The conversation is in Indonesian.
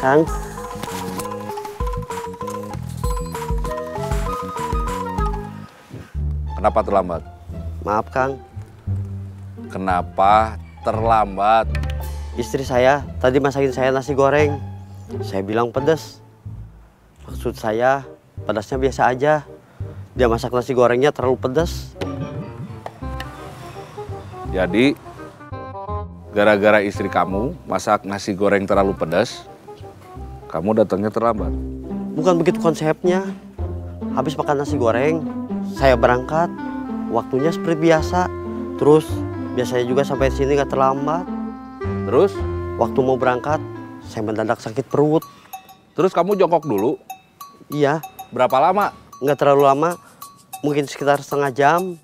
Kang. Kenapa terlambat? Maaf, Kang. Kenapa terlambat? Istri saya tadi masakin saya nasi goreng. Saya bilang pedas. Maksud saya, pedasnya biasa aja. Dia masak nasi gorengnya terlalu pedas. Jadi, gara-gara istri kamu masak nasi goreng terlalu pedas, kamu datangnya terlambat. Bukan begitu konsepnya. Habis makan nasi goreng, saya berangkat. Waktunya seperti biasa. Terus, biasanya juga sampai sini nggak terlambat. Terus, Waktu mau berangkat, saya mendadak sakit perut. terus kamu jongkok dulu. Iya, Berapa lama? nggak terlalu lama. Mungkin sekitar setengah jam.